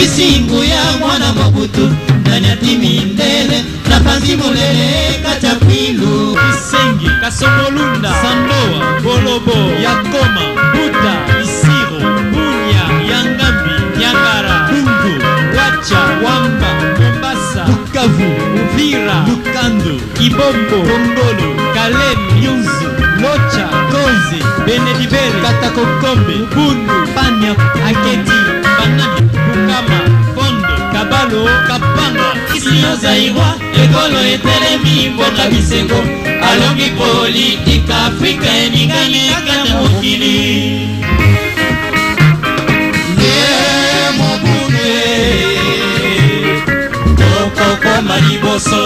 ebakisi nguya mwana mobutu ndani ya timindele na panzi molele kati ya kwilu isengi kasokolunda sandoa golobo yakoma buta isiro bunya yangambi nyangara bungu wacha wamba mombasa bukavu uvira lukando kibombo kongolo kalemi nyunzu locha kozi benedibere katakokombe bundu panya aketi ekolo kapanga isio zairwa ekolo etelemi mboka bisengo alongi politika afrika eningani kaka na mokili ye mobune tokokoma liboso